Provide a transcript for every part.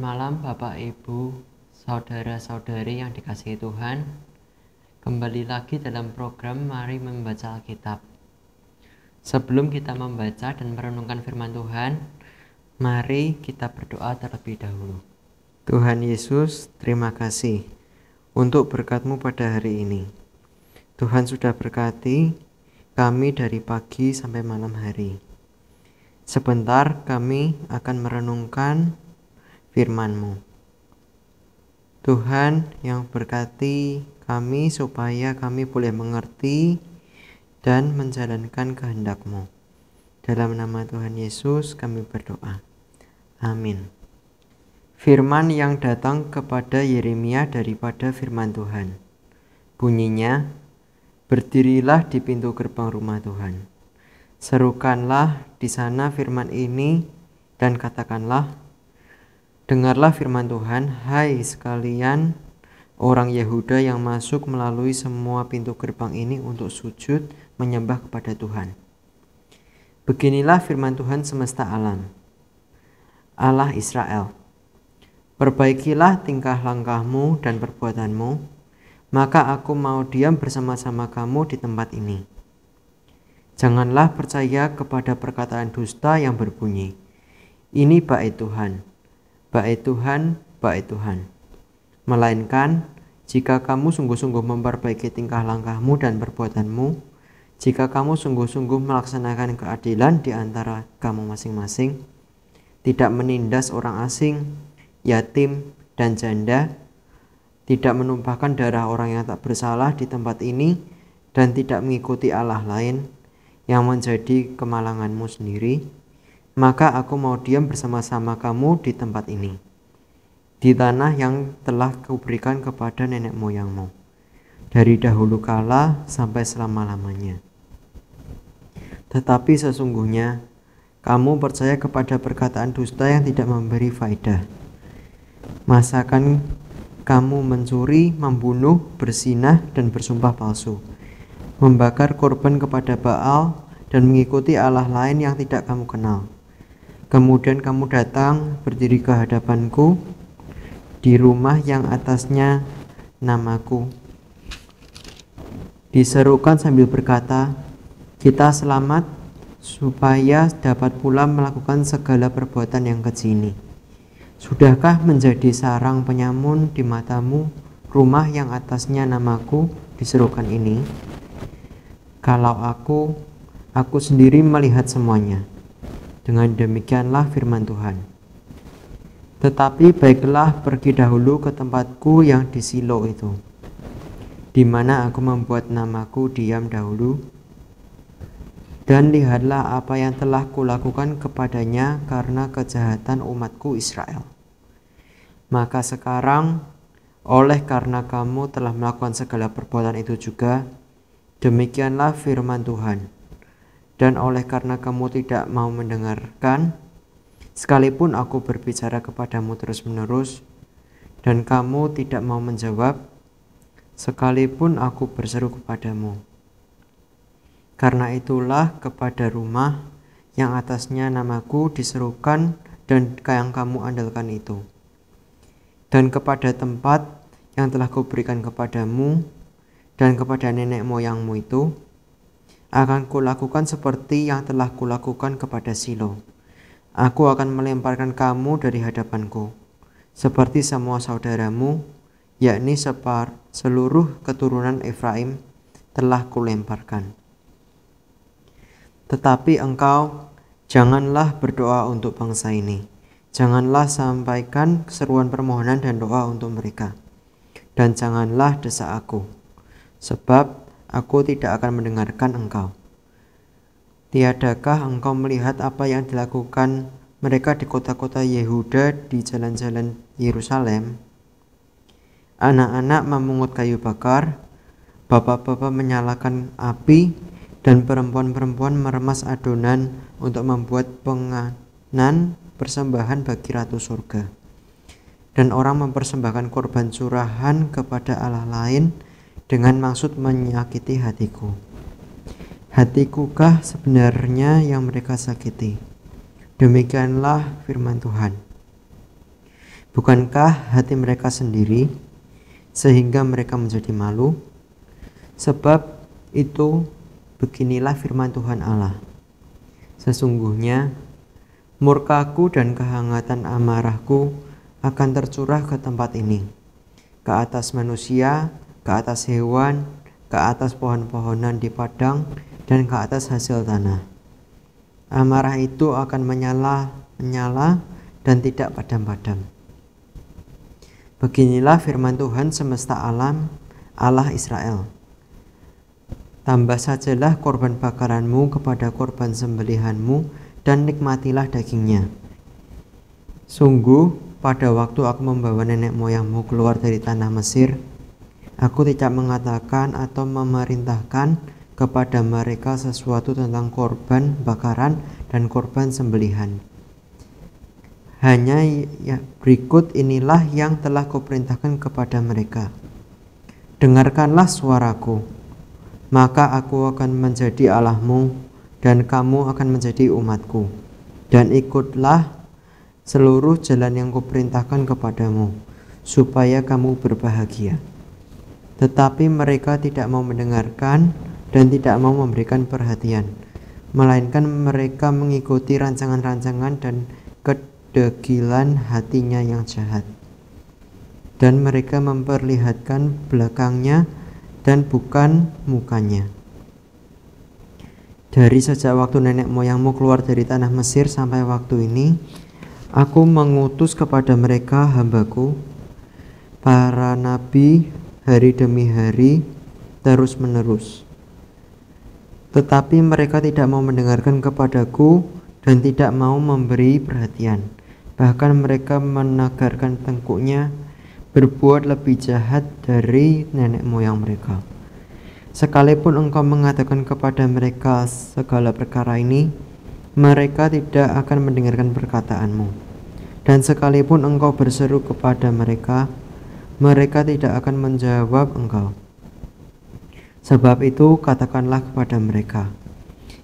malam Bapak Ibu, saudara-saudari yang dikasihi Tuhan. Kembali lagi dalam program Mari Membaca Alkitab. Sebelum kita membaca dan merenungkan firman Tuhan, mari kita berdoa terlebih dahulu. Tuhan Yesus, terima kasih untuk berkatmu pada hari ini. Tuhan sudah berkati kami dari pagi sampai malam hari. Sebentar kami akan merenungkan firman-Mu. Tuhan yang berkati kami supaya kami boleh mengerti dan menjalankan kehendak-Mu. Dalam nama Tuhan Yesus kami berdoa. Amin. Firman yang datang kepada Yeremia daripada firman Tuhan. Bunyinya, berdirilah di pintu gerbang rumah Tuhan. Serukanlah di sana firman ini dan katakanlah, Dengarlah firman Tuhan, hai sekalian orang Yehuda yang masuk melalui semua pintu gerbang ini untuk sujud menyembah kepada Tuhan. Beginilah firman Tuhan semesta alam. Allah Israel. Perbaikilah tingkah langkahmu dan perbuatanmu, maka aku mau diam bersama-sama kamu di tempat ini. Janganlah percaya kepada perkataan dusta yang berbunyi, ini bait Tuhan bait Tuhan, bait Tuhan. Melainkan, jika kamu sungguh-sungguh memperbaiki tingkah langkahmu dan perbuatanmu, jika kamu sungguh-sungguh melaksanakan keadilan di antara kamu masing-masing, tidak menindas orang asing, yatim, dan janda, tidak menumpahkan darah orang yang tak bersalah di tempat ini, dan tidak mengikuti Allah lain yang menjadi kemalanganmu sendiri, maka aku mau diam bersama-sama kamu di tempat ini, di tanah yang telah kuberikan kepada nenek moyangmu, dari dahulu kala sampai selama-lamanya. Tetapi sesungguhnya kamu percaya kepada perkataan dusta yang tidak memberi faedah. Masakan kamu mencuri, membunuh, bersinah, dan bersumpah palsu, membakar korban kepada Baal, dan mengikuti Allah lain yang tidak kamu kenal Kemudian kamu datang berdiri ke hadapanku di rumah yang atasnya namaku. Diserukan sambil berkata, kita selamat supaya dapat pula melakukan segala perbuatan yang keji ini. Sudahkah menjadi sarang penyamun di matamu rumah yang atasnya namaku diserukan ini? Kalau aku, aku sendiri melihat semuanya dengan demikianlah firman Tuhan. Tetapi baiklah pergi dahulu ke tempatku yang di Silo itu, di mana aku membuat namaku diam dahulu, dan lihatlah apa yang telah kulakukan kepadanya karena kejahatan umatku Israel. Maka sekarang, oleh karena kamu telah melakukan segala perbuatan itu juga, demikianlah firman Tuhan dan oleh karena kamu tidak mau mendengarkan, sekalipun aku berbicara kepadamu terus-menerus, dan kamu tidak mau menjawab, sekalipun aku berseru kepadamu. Karena itulah kepada rumah yang atasnya namaku diserukan dan yang kamu andalkan itu. Dan kepada tempat yang telah kuberikan kepadamu dan kepada nenek moyangmu itu, akan kulakukan seperti yang telah kulakukan kepada Silo. Aku akan melemparkan kamu dari hadapanku, seperti semua saudaramu, yakni separ seluruh keturunan Efraim telah kulemparkan. Tetapi engkau janganlah berdoa untuk bangsa ini. Janganlah sampaikan keseruan permohonan dan doa untuk mereka. Dan janganlah desak aku. Sebab aku tidak akan mendengarkan engkau. Tiadakah engkau melihat apa yang dilakukan mereka di kota-kota Yehuda di jalan-jalan Yerusalem? Anak-anak memungut kayu bakar, bapak-bapak menyalakan api, dan perempuan-perempuan meremas adonan untuk membuat penganan persembahan bagi ratu surga. Dan orang mempersembahkan korban curahan kepada Allah lain, dengan maksud menyakiti hatiku. Hatikukah sebenarnya yang mereka sakiti? Demikianlah firman Tuhan. Bukankah hati mereka sendiri sehingga mereka menjadi malu? Sebab itu beginilah firman Tuhan Allah. Sesungguhnya murkaku dan kehangatan amarahku akan tercurah ke tempat ini, ke atas manusia, ke atas hewan, ke atas pohon-pohonan di padang, dan ke atas hasil tanah. Amarah itu akan menyala, menyala, dan tidak padam-padam. Beginilah firman Tuhan semesta alam, Allah Israel. Tambah sajalah korban bakaranmu kepada korban sembelihanmu, dan nikmatilah dagingnya. Sungguh, pada waktu aku membawa nenek moyangmu keluar dari tanah Mesir, aku tidak mengatakan atau memerintahkan kepada mereka sesuatu tentang korban bakaran dan korban sembelihan. Hanya ya, berikut inilah yang telah kuperintahkan kepada mereka. Dengarkanlah suaraku, maka aku akan menjadi Allahmu dan kamu akan menjadi umatku. Dan ikutlah seluruh jalan yang kuperintahkan kepadamu, supaya kamu berbahagia. Tetapi mereka tidak mau mendengarkan, dan tidak mau memberikan perhatian, melainkan mereka mengikuti rancangan-rancangan dan kedegilan hatinya yang jahat. Dan mereka memperlihatkan belakangnya dan bukan mukanya. Dari sejak waktu nenek moyangmu keluar dari tanah Mesir sampai waktu ini, aku mengutus kepada mereka hambaku, para nabi hari demi hari, terus menerus tetapi mereka tidak mau mendengarkan kepadaku dan tidak mau memberi perhatian. Bahkan mereka menegarkan tengkuknya berbuat lebih jahat dari nenek moyang mereka. Sekalipun engkau mengatakan kepada mereka segala perkara ini, mereka tidak akan mendengarkan perkataanmu. Dan sekalipun engkau berseru kepada mereka, mereka tidak akan menjawab engkau. Sebab itu katakanlah kepada mereka,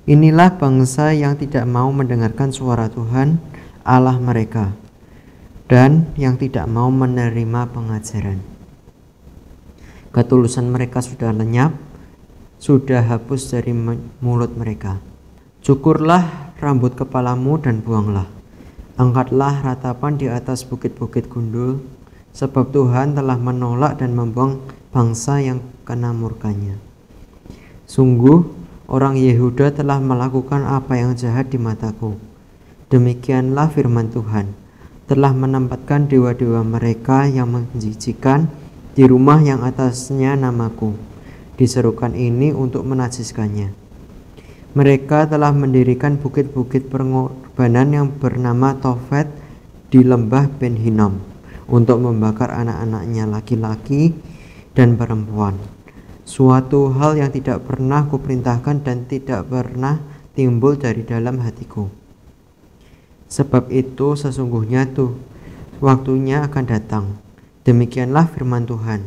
Inilah bangsa yang tidak mau mendengarkan suara Tuhan Allah mereka dan yang tidak mau menerima pengajaran. Ketulusan mereka sudah lenyap, sudah hapus dari mulut mereka. Cukurlah rambut kepalamu dan buanglah. Angkatlah ratapan di atas bukit-bukit gundul, sebab Tuhan telah menolak dan membuang bangsa yang kena murkanya. Sungguh, orang Yehuda telah melakukan apa yang jahat di mataku. Demikianlah firman Tuhan, telah menempatkan dewa-dewa mereka yang menjijikan di rumah yang atasnya namaku. Diserukan ini untuk menajiskannya. Mereka telah mendirikan bukit-bukit pengorbanan yang bernama Tofet di lembah Ben Hinnom untuk membakar anak-anaknya laki-laki dan perempuan suatu hal yang tidak pernah kuperintahkan dan tidak pernah timbul dari dalam hatiku. Sebab itu sesungguhnya tuh waktunya akan datang. Demikianlah firman Tuhan.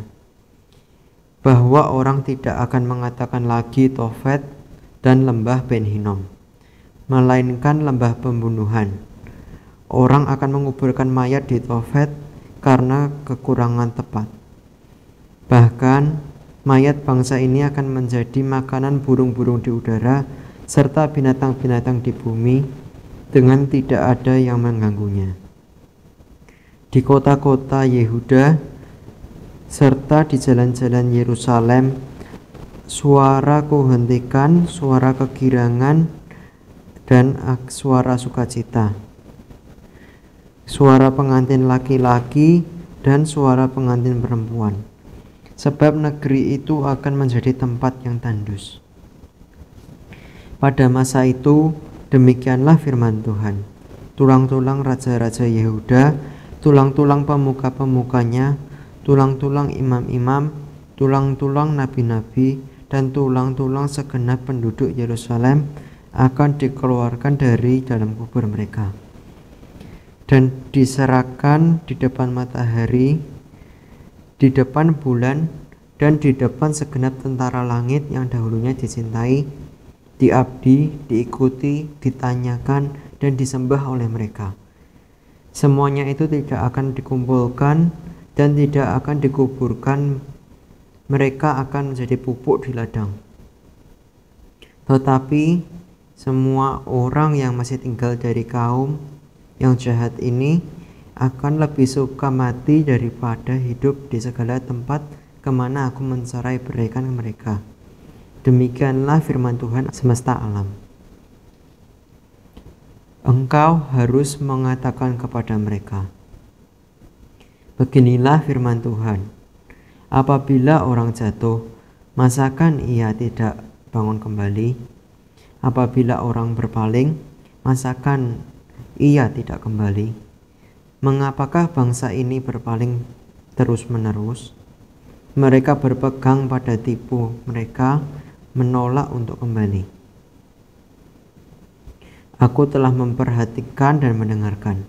Bahwa orang tidak akan mengatakan lagi Tofet dan lembah Ben Hinnom, melainkan lembah pembunuhan. Orang akan menguburkan mayat di Tofet karena kekurangan tepat. Bahkan mayat bangsa ini akan menjadi makanan burung-burung di udara serta binatang-binatang di bumi dengan tidak ada yang mengganggunya. Di kota-kota Yehuda serta di jalan-jalan Yerusalem, suara kuhentikan, suara kegirangan, dan suara sukacita. Suara pengantin laki-laki dan suara pengantin perempuan sebab negeri itu akan menjadi tempat yang tandus. Pada masa itu, demikianlah firman Tuhan. Tulang-tulang raja-raja Yehuda, tulang-tulang pemuka-pemukanya, tulang-tulang imam-imam, tulang-tulang nabi-nabi, dan tulang-tulang segenap penduduk Yerusalem akan dikeluarkan dari dalam kubur mereka dan diserahkan di depan matahari di depan bulan dan di depan segenap tentara langit yang dahulunya dicintai, diabdi, diikuti, ditanyakan, dan disembah oleh mereka. Semuanya itu tidak akan dikumpulkan dan tidak akan dikuburkan. Mereka akan menjadi pupuk di ladang. Tetapi semua orang yang masih tinggal dari kaum yang jahat ini akan lebih suka mati daripada hidup di segala tempat ke mana aku mencerai beraikan mereka. Demikianlah firman Tuhan semesta alam. Engkau harus mengatakan kepada mereka, Beginilah firman Tuhan, apabila orang jatuh, masakan ia tidak bangun kembali? Apabila orang berpaling, masakan ia tidak kembali? Mengapakah bangsa ini berpaling terus-menerus? Mereka berpegang pada tipu, mereka menolak untuk kembali. Aku telah memperhatikan dan mendengarkan.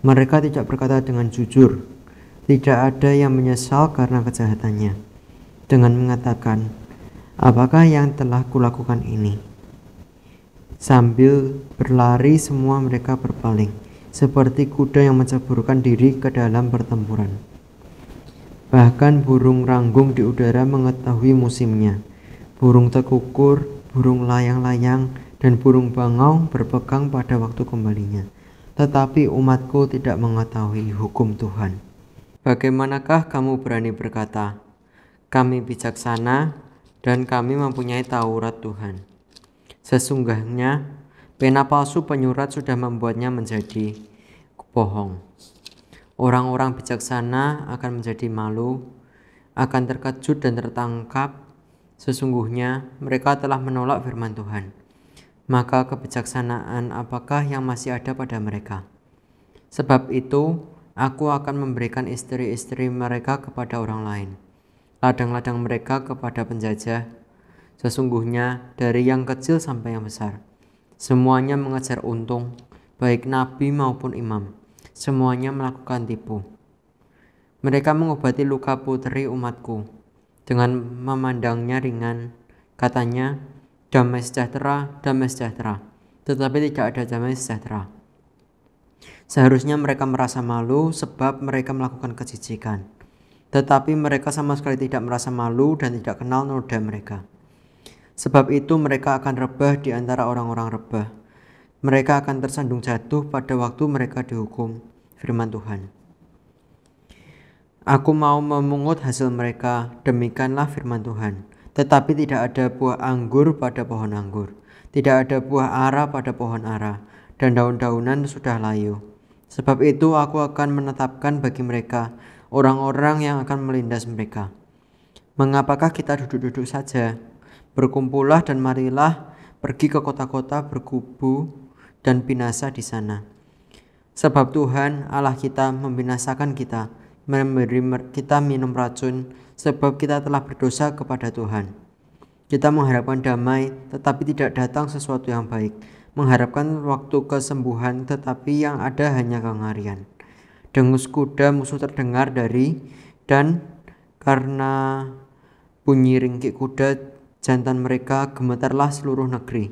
Mereka tidak berkata dengan jujur, tidak ada yang menyesal karena kejahatannya. Dengan mengatakan, apakah yang telah kulakukan ini? Sambil berlari semua mereka berpaling seperti kuda yang menceburkan diri ke dalam pertempuran. Bahkan burung ranggung di udara mengetahui musimnya. Burung tekukur, burung layang-layang, dan burung bangau berpegang pada waktu kembalinya. Tetapi umatku tidak mengetahui hukum Tuhan. Bagaimanakah kamu berani berkata, kami bijaksana dan kami mempunyai Taurat Tuhan. Sesungguhnya Pena palsu penyurat sudah membuatnya menjadi bohong. Orang-orang bijaksana akan menjadi malu, akan terkejut dan tertangkap. Sesungguhnya mereka telah menolak firman Tuhan. Maka kebijaksanaan apakah yang masih ada pada mereka? Sebab itu, aku akan memberikan istri-istri mereka kepada orang lain, ladang-ladang mereka kepada penjajah. Sesungguhnya dari yang kecil sampai yang besar Semuanya mengejar untung, baik nabi maupun imam. Semuanya melakukan tipu. Mereka mengobati luka putri umatku dengan memandangnya ringan. Katanya, damai sejahtera, damai sejahtera. Tetapi tidak ada damai sejahtera. Seharusnya mereka merasa malu sebab mereka melakukan kejijikan. Tetapi mereka sama sekali tidak merasa malu dan tidak kenal noda mereka. Sebab itu mereka akan rebah di antara orang-orang rebah. Mereka akan tersandung jatuh pada waktu mereka dihukum. Firman Tuhan. Aku mau memungut hasil mereka, demikianlah firman Tuhan. Tetapi tidak ada buah anggur pada pohon anggur, tidak ada buah ara pada pohon ara, dan daun-daunan sudah layu. Sebab itu aku akan menetapkan bagi mereka orang-orang yang akan melindas mereka. Mengapakah kita duduk-duduk saja Berkumpullah dan marilah pergi ke kota-kota berkubu dan binasa di sana. Sebab Tuhan Allah kita membinasakan kita, memberi kita minum racun, sebab kita telah berdosa kepada Tuhan. Kita mengharapkan damai, tetapi tidak datang sesuatu yang baik. Mengharapkan waktu kesembuhan, tetapi yang ada hanya kengarian. Dengus kuda musuh terdengar dari dan karena bunyi ringkik kuda jantan mereka gemetarlah seluruh negeri.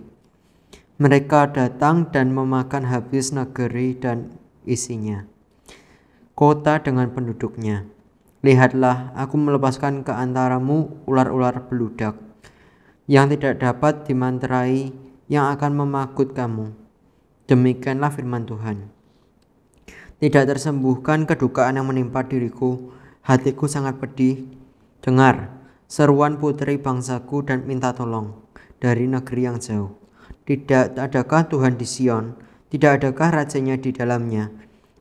Mereka datang dan memakan habis negeri dan isinya, kota dengan penduduknya. Lihatlah, aku melepaskan ke antaramu ular-ular beludak yang tidak dapat dimanterai yang akan memakut kamu. Demikianlah firman Tuhan. Tidak tersembuhkan kedukaan yang menimpa diriku, hatiku sangat pedih. Dengar, seruan putri bangsaku dan minta tolong dari negeri yang jauh. Tidak adakah Tuhan di Sion? Tidak adakah rajanya di dalamnya?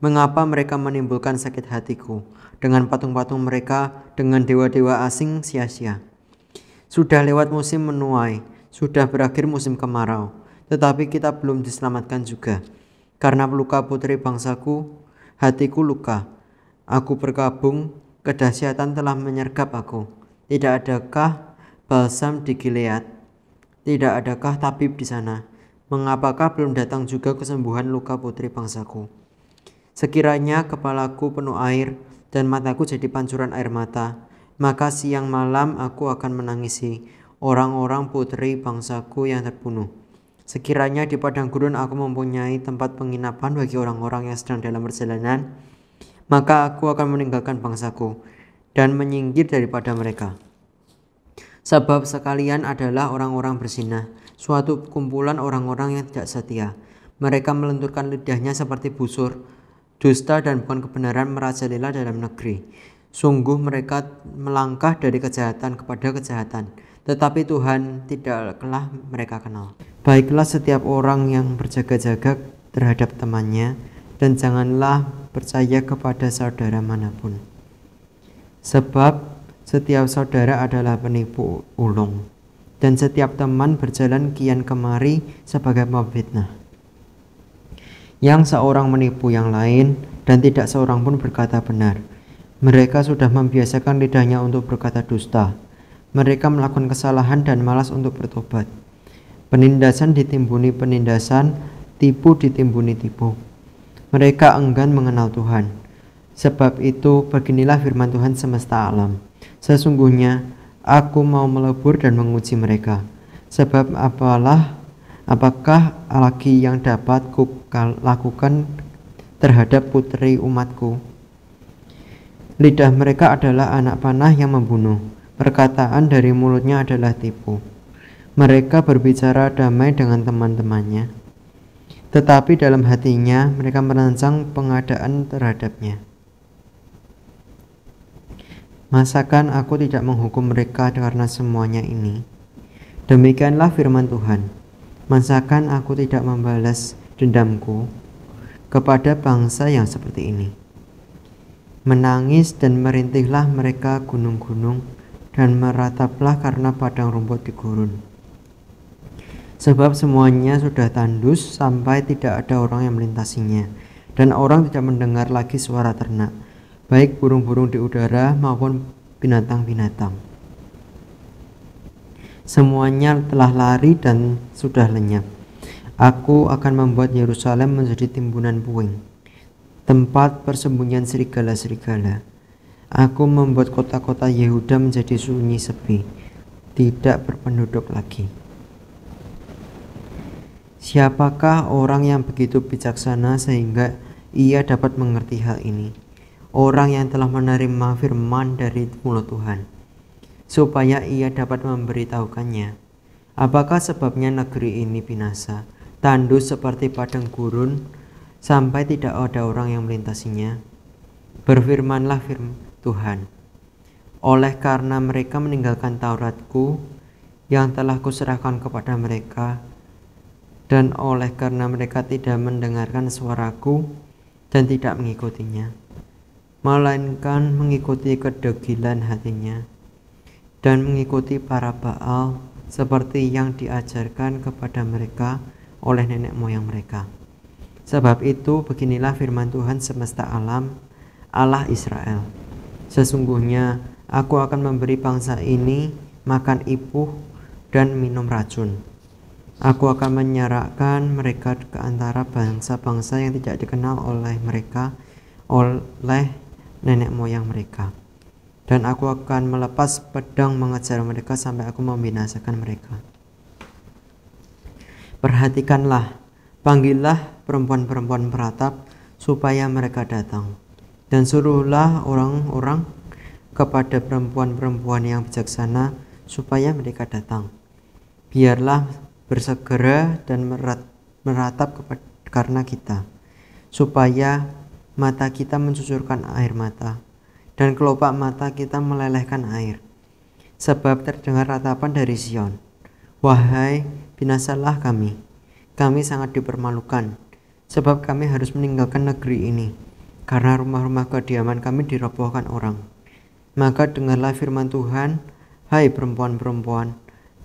Mengapa mereka menimbulkan sakit hatiku dengan patung-patung mereka, dengan dewa-dewa asing sia-sia? Sudah lewat musim menuai, sudah berakhir musim kemarau, tetapi kita belum diselamatkan juga. Karena luka putri bangsaku, hatiku luka. Aku berkabung, kedahsyatan telah menyergap aku. Tidak adakah balsam di Gilead? Tidak adakah tabib di sana? Mengapakah belum datang juga kesembuhan luka putri bangsaku? Sekiranya kepalaku penuh air dan mataku jadi pancuran air mata, maka siang malam aku akan menangisi orang-orang putri bangsaku yang terbunuh. Sekiranya di padang gurun aku mempunyai tempat penginapan bagi orang-orang yang sedang dalam perjalanan, maka aku akan meninggalkan bangsaku dan menyingkir daripada mereka. Sebab sekalian adalah orang-orang bersinah, suatu kumpulan orang-orang yang tidak setia. Mereka melenturkan lidahnya seperti busur, dusta dan bukan kebenaran merajalela dalam negeri. Sungguh mereka melangkah dari kejahatan kepada kejahatan, tetapi Tuhan tidaklah mereka kenal. Baiklah setiap orang yang berjaga-jaga terhadap temannya, dan janganlah percaya kepada saudara mana pun. Sebab setiap saudara adalah penipu ulung, dan setiap teman berjalan kian kemari sebagai pemfitnah. Yang seorang menipu yang lain, dan tidak seorang pun berkata benar. Mereka sudah membiasakan lidahnya untuk berkata dusta. Mereka melakukan kesalahan dan malas untuk bertobat. Penindasan ditimbuni penindasan, tipu ditimbuni tipu. Mereka enggan mengenal Tuhan. Sebab itu, beginilah firman Tuhan semesta alam. Sesungguhnya aku mau melebur dan menguji mereka. Sebab apalah apakah lagi yang dapat lakukan terhadap putri umatku? Lidah mereka adalah anak panah yang membunuh. Perkataan dari mulutnya adalah tipu. Mereka berbicara damai dengan teman-temannya, tetapi dalam hatinya mereka merancang pengadaan terhadapnya. Masakan aku tidak menghukum mereka karena semuanya ini? Demikianlah firman Tuhan. Masakan aku tidak membalas dendamku kepada bangsa yang seperti ini? Menangis dan merintihlah mereka gunung-gunung dan merataplah karena padang rumput di gurun. Sebab semuanya sudah tandus sampai tidak ada orang yang melintasinya, dan orang tidak mendengar lagi suara ternak baik burung-burung di udara maupun binatang-binatang. Semuanya telah lari dan sudah lenyap. Aku akan membuat Yerusalem menjadi timbunan puing, tempat persembunyian serigala-serigala. Aku membuat kota-kota Yehuda menjadi sunyi sepi, tidak berpenduduk lagi. Siapakah orang yang begitu bijaksana sehingga ia dapat mengerti hal ini? Orang yang telah menerima firman dari mulut Tuhan, supaya ia dapat memberitahukannya. Apakah sebabnya negeri ini binasa, tandus seperti padang gurun, sampai tidak ada orang yang melintasinya? Berfirmanlah firman Tuhan, oleh karena mereka meninggalkan Tauratku yang telah kuserahkan kepada mereka, dan oleh karena mereka tidak mendengarkan suaraku dan tidak mengikutinya melainkan mengikuti kedegilan hatinya dan mengikuti para Baal seperti yang diajarkan kepada mereka oleh nenek moyang mereka. Sebab itu beginilah firman Tuhan semesta alam, Allah Israel. Sesungguhnya aku akan memberi bangsa ini makan ipuh dan minum racun. Aku akan menyerahkan mereka ke antara bangsa-bangsa yang tidak dikenal oleh mereka oleh nenek moyang mereka. Dan aku akan melepas pedang mengejar mereka sampai aku membinasakan mereka. Perhatikanlah, panggillah perempuan-perempuan peratap supaya mereka datang. Dan suruhlah orang-orang kepada perempuan-perempuan yang bijaksana supaya mereka datang. Biarlah bersegera dan meratap kepada, karena kita, supaya mata kita mencucurkan air mata, dan kelopak mata kita melelehkan air. Sebab terdengar ratapan dari Sion, Wahai binasalah kami, kami sangat dipermalukan, sebab kami harus meninggalkan negeri ini, karena rumah-rumah kediaman kami dirobohkan orang. Maka dengarlah firman Tuhan, hai perempuan-perempuan,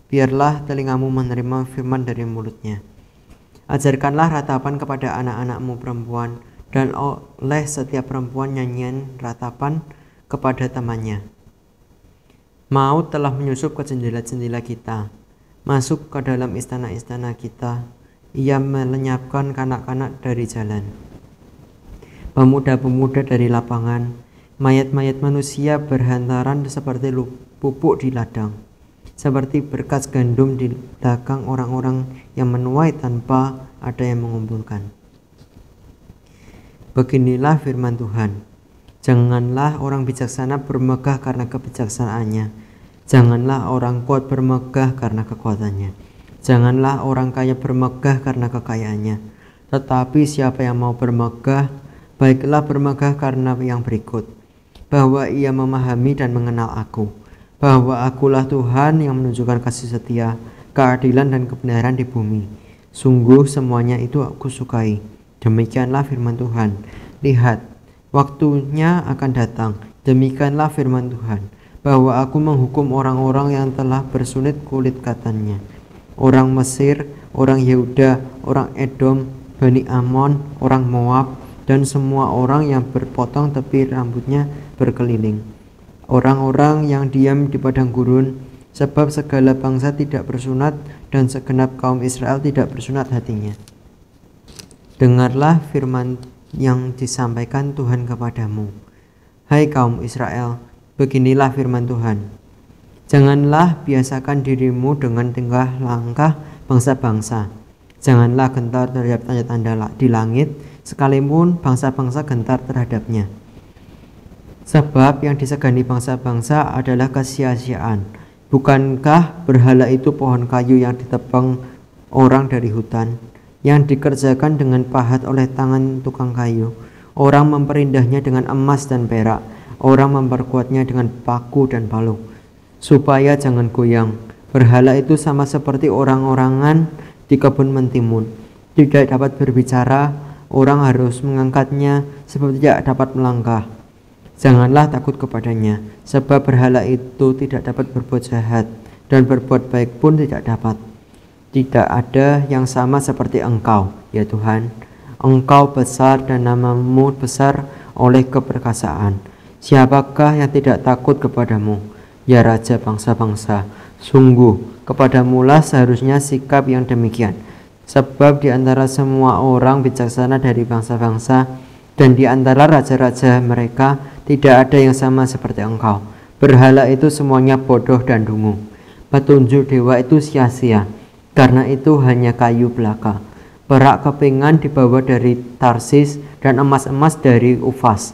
biarlah telingamu menerima firman dari mulutnya. Ajarkanlah ratapan kepada anak-anakmu perempuan, dan oleh setiap perempuan nyanyian ratapan kepada temannya. Maut telah menyusup ke jendela-jendela kita, masuk ke dalam istana-istana kita. Ia melenyapkan kanak-kanak dari jalan. Pemuda-pemuda dari lapangan, mayat-mayat manusia berhantaran seperti pupuk di ladang. seperti berkas gandum di belakang orang-orang yang menuai tanpa ada yang mengumpulkan. Beginilah firman Tuhan. Janganlah orang bijaksana bermegah karena kebijaksanaannya. Janganlah orang kuat bermegah karena kekuatannya. Janganlah orang kaya bermegah karena kekayaannya. Tetapi siapa yang mau bermegah, baiklah bermegah karena yang berikut. Bahwa ia memahami dan mengenal aku bahwa akulah Tuhan yang menunjukkan kasih setia, keadilan dan kebenaran di bumi. Sungguh semuanya itu aku sukai. Demikianlah firman Tuhan. Lihat, waktunya akan datang. Demikianlah firman Tuhan, bahwa aku menghukum orang-orang yang telah bersunit kulit katanya. Orang Mesir, orang Yehuda, orang Edom, Bani Amon, orang Moab, dan semua orang yang berpotong tepi rambutnya berkeliling orang-orang yang diam di padang gurun, sebab segala bangsa tidak bersunat dan segenap kaum Israel tidak bersunat hatinya. Dengarlah firman yang disampaikan Tuhan kepadamu. Hai kaum Israel, beginilah firman Tuhan. Janganlah biasakan dirimu dengan tingkah langkah bangsa-bangsa. Janganlah gentar terhadap tanda-tanda di langit, sekalipun bangsa-bangsa gentar terhadapnya Sebab yang disegani bangsa-bangsa adalah kesia-siaan. Bukankah berhala itu pohon kayu yang ditebang orang dari hutan, yang dikerjakan dengan pahat oleh tangan tukang kayu? Orang memperindahnya dengan emas dan perak, orang memperkuatnya dengan paku dan palu, supaya jangan goyang. Berhala itu sama seperti orang-orangan di kebun mentimun, tidak dapat berbicara, orang harus mengangkatnya sebab tidak dapat melangkah Janganlah takut kepadanya, sebab berhala itu tidak dapat berbuat jahat, dan berbuat baik pun tidak dapat. Tidak ada yang sama seperti Engkau, ya Tuhan. Engkau besar dan namamu besar oleh keperkasaan. Siapakah yang tidak takut kepadamu, ya Raja bangsa-bangsa? Sungguh, kepadamulah seharusnya sikap yang demikian. Sebab di antara semua orang bijaksana dari bangsa-bangsa, dan di antara raja-raja mereka tidak ada yang sama seperti engkau. Berhala itu semuanya bodoh dan dungu. Petunjuk dewa itu sia-sia, karena itu hanya kayu belaka. Perak kepingan dibawa dari Tarsis dan emas-emas dari Ufas.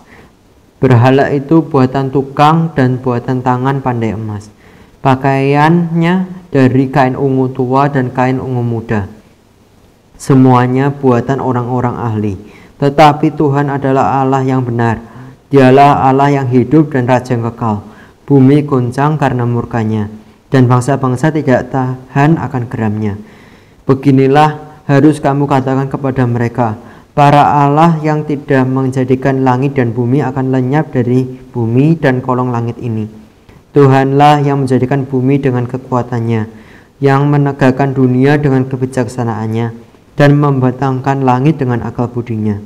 Berhala itu buatan tukang dan buatan tangan pandai emas. Pakaiannya dari kain ungu tua dan kain ungu muda. Semuanya buatan orang-orang ahli tetapi Tuhan adalah Allah yang benar. Dialah Allah yang hidup dan Raja yang kekal. Bumi goncang karena murkanya, dan bangsa-bangsa tidak tahan akan geramnya. Beginilah harus kamu katakan kepada mereka, para Allah yang tidak menjadikan langit dan bumi akan lenyap dari bumi dan kolong langit ini. Tuhanlah yang menjadikan bumi dengan kekuatannya, yang menegakkan dunia dengan kebijaksanaannya, dan membatangkan langit dengan akal budinya.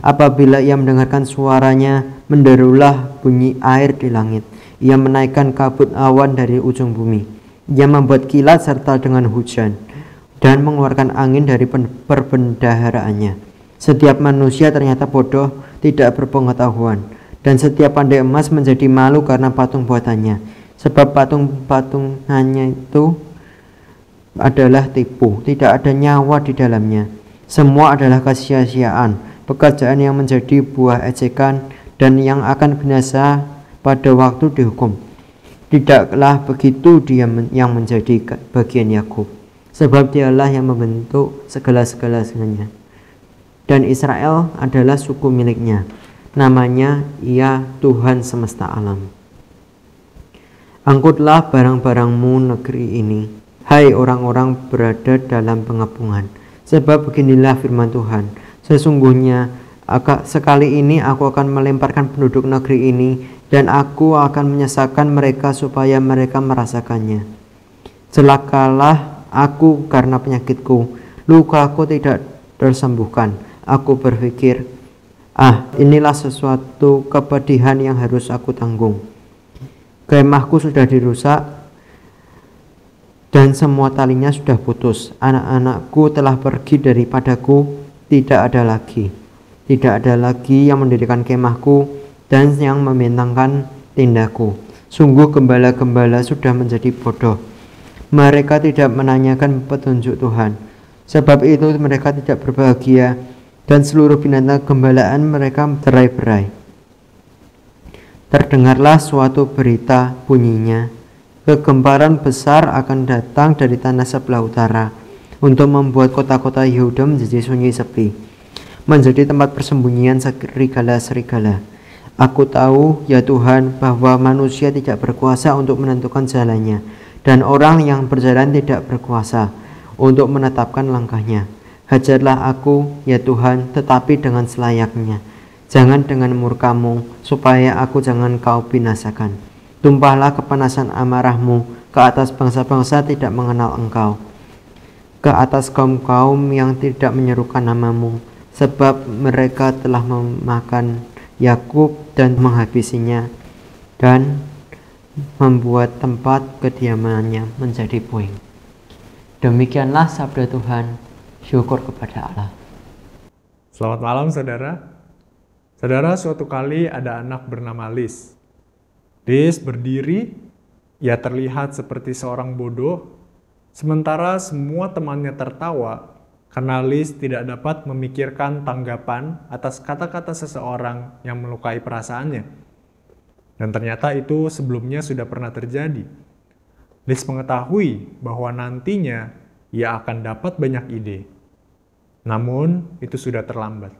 Apabila ia mendengarkan suaranya, menderulah bunyi air di langit. Ia menaikkan kabut awan dari ujung bumi. Ia membuat kilat serta dengan hujan dan mengeluarkan angin dari perbendaharaannya. Setiap manusia ternyata bodoh, tidak berpengetahuan, dan setiap pandai emas menjadi malu karena patung buatannya. Sebab patung-patungannya itu adalah tipu, tidak ada nyawa di dalamnya. Semua adalah kesia-siaan, pekerjaan yang menjadi buah ejekan dan yang akan binasa pada waktu dihukum. Tidaklah begitu dia yang menjadi bagian Yakub, sebab dialah yang membentuk segala-segalanya. Dan Israel adalah suku miliknya. Namanya ia Tuhan semesta alam. Angkutlah barang-barangmu negeri ini, Hai orang-orang berada dalam pengepungan, sebab beginilah firman Tuhan, sesungguhnya sekali ini aku akan melemparkan penduduk negeri ini dan aku akan menyesakan mereka supaya mereka merasakannya. Celakalah aku karena penyakitku, lukaku tidak tersembuhkan. Aku berpikir, ah inilah sesuatu kepedihan yang harus aku tanggung. Kemahku sudah dirusak, dan semua talinya sudah putus. Anak-anakku telah pergi daripadaku, tidak ada lagi. Tidak ada lagi yang mendirikan kemahku dan yang membentangkan tindaku. Sungguh gembala-gembala sudah menjadi bodoh. mereka tidak menanyakan petunjuk Tuhan. Sebab itu mereka tidak berbahagia dan seluruh binatang gembalaan mereka terai-berai. Terdengarlah suatu berita bunyinya, kegemparan besar akan datang dari tanah sebelah utara untuk membuat kota-kota Yehuda menjadi sunyi sepi, menjadi tempat persembunyian serigala-serigala. Aku tahu, ya Tuhan, bahwa manusia tidak berkuasa untuk menentukan jalannya, dan orang yang berjalan tidak berkuasa untuk menetapkan langkahnya. Hajarlah aku, ya Tuhan, tetapi dengan selayaknya. Jangan dengan murkamu, supaya aku jangan kau binasakan. Tumpahlah kepanasan amarahmu ke atas bangsa-bangsa tidak mengenal engkau, ke atas kaum-kaum yang tidak menyerukan namamu, sebab mereka telah memakan Yakub dan menghabisinya, dan membuat tempat kediamannya menjadi puing. Demikianlah sabda Tuhan, syukur kepada Allah. Selamat malam saudara. Saudara, suatu kali ada anak bernama Lis. Lis berdiri, ia terlihat seperti seorang bodoh, sementara semua temannya tertawa karena Lis tidak dapat memikirkan tanggapan atas kata-kata seseorang yang melukai perasaannya. Dan ternyata itu sebelumnya sudah pernah terjadi. Liz mengetahui bahwa nantinya ia akan dapat banyak ide. Namun, itu sudah terlambat.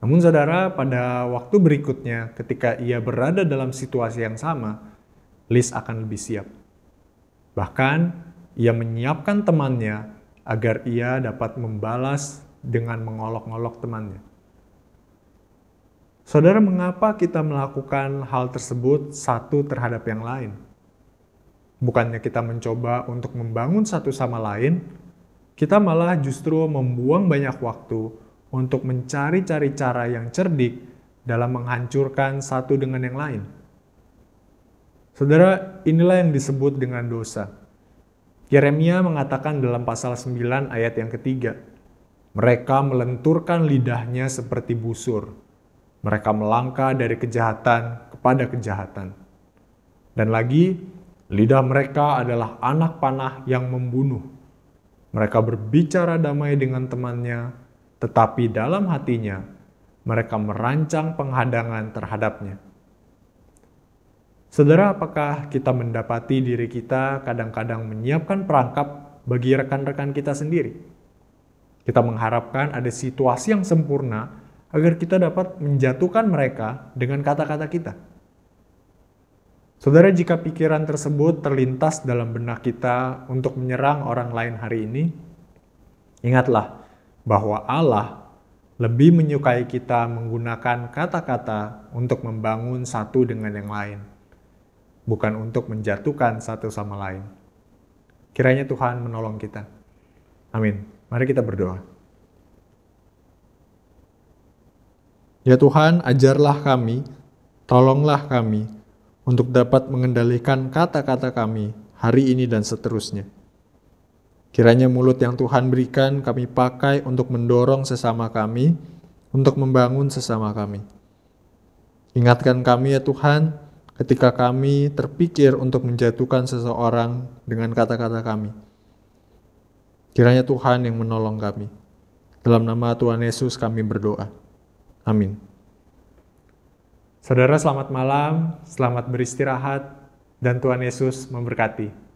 Namun saudara, pada waktu berikutnya ketika ia berada dalam situasi yang sama, Liz akan lebih siap. Bahkan, ia menyiapkan temannya agar ia dapat membalas dengan mengolok-olok temannya. Saudara, mengapa kita melakukan hal tersebut satu terhadap yang lain? Bukannya kita mencoba untuk membangun satu sama lain, kita malah justru membuang banyak waktu untuk mencari-cari cara yang cerdik dalam menghancurkan satu dengan yang lain. Saudara, inilah yang disebut dengan dosa. Yeremia mengatakan dalam pasal 9 ayat yang ketiga, mereka melenturkan lidahnya seperti busur mereka melangkah dari kejahatan kepada kejahatan. Dan lagi, lidah mereka adalah anak panah yang membunuh. Mereka berbicara damai dengan temannya, tetapi dalam hatinya mereka merancang penghadangan terhadapnya. Saudara, apakah kita mendapati diri kita kadang-kadang menyiapkan perangkap bagi rekan-rekan kita sendiri? Kita mengharapkan ada situasi yang sempurna agar kita dapat menjatuhkan mereka dengan kata-kata kita. Saudara, jika pikiran tersebut terlintas dalam benak kita untuk menyerang orang lain hari ini, ingatlah bahwa Allah lebih menyukai kita menggunakan kata-kata untuk membangun satu dengan yang lain, bukan untuk menjatuhkan satu sama lain. Kiranya Tuhan menolong kita. Amin. Mari kita berdoa. Ya Tuhan, ajarlah kami, tolonglah kami untuk dapat mengendalikan kata-kata kami hari ini dan seterusnya. Kiranya mulut yang Tuhan berikan kami pakai untuk mendorong sesama kami, untuk membangun sesama kami. Ingatkan kami ya Tuhan, ketika kami terpikir untuk menjatuhkan seseorang dengan kata-kata kami. Kiranya Tuhan yang menolong kami. Dalam nama Tuhan Yesus kami berdoa. Amin. Saudara selamat malam, selamat beristirahat, dan Tuhan Yesus memberkati.